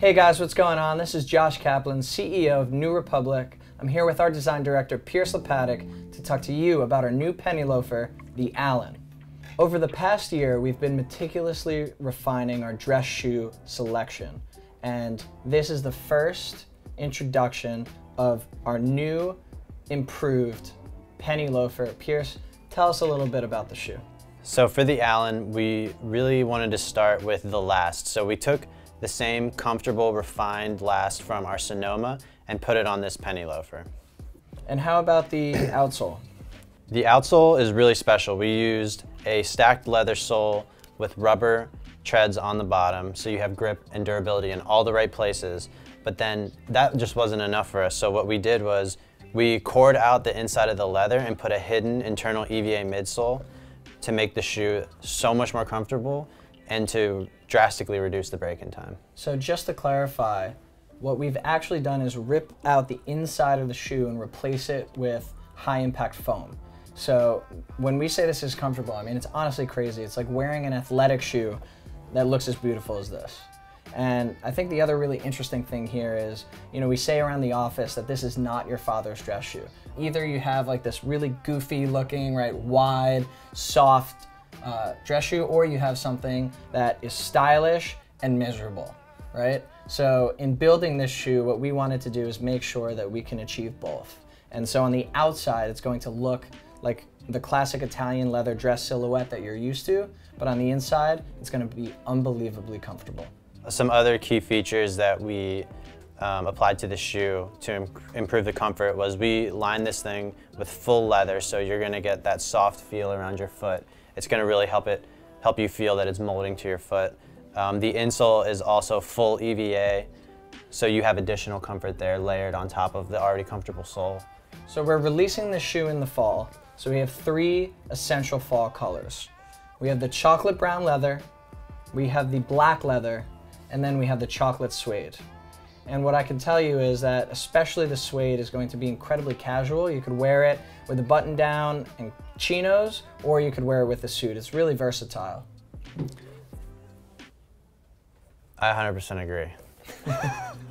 Hey guys, what's going on? This is Josh Kaplan, CEO of New Republic. I'm here with our design director, Pierce Lopatic, to talk to you about our new penny loafer, the Allen. Over the past year, we've been meticulously refining our dress shoe selection, and this is the first introduction of our new, improved penny loafer. Pierce, tell us a little bit about the shoe. So for the Allen, we really wanted to start with the last. So we took the same comfortable, refined last from our Sonoma and put it on this penny loafer. And how about the outsole? The outsole is really special. We used a stacked leather sole with rubber treads on the bottom so you have grip and durability in all the right places. But then that just wasn't enough for us. So what we did was we cored out the inside of the leather and put a hidden internal EVA midsole to make the shoe so much more comfortable and to drastically reduce the break-in time. So just to clarify, what we've actually done is rip out the inside of the shoe and replace it with high impact foam. So when we say this is comfortable, I mean, it's honestly crazy. It's like wearing an athletic shoe that looks as beautiful as this. And I think the other really interesting thing here is, you know, we say around the office that this is not your father's dress shoe. Either you have like this really goofy looking, right, wide, soft uh, dress shoe, or you have something that is stylish and miserable, right? So in building this shoe, what we wanted to do is make sure that we can achieve both. And so on the outside, it's going to look like the classic Italian leather dress silhouette that you're used to, but on the inside, it's gonna be unbelievably comfortable. Some other key features that we um, applied to the shoe to Im improve the comfort was we lined this thing with full leather, so you're gonna get that soft feel around your foot. It's gonna really help it help you feel that it's molding to your foot. Um, the insole is also full EVA, so you have additional comfort there layered on top of the already comfortable sole. So we're releasing the shoe in the fall. So we have three essential fall colors. We have the chocolate brown leather, we have the black leather, and then we have the chocolate suede. And what I can tell you is that especially the suede is going to be incredibly casual. You could wear it with a button down and chinos, or you could wear it with a suit. It's really versatile. I 100% agree.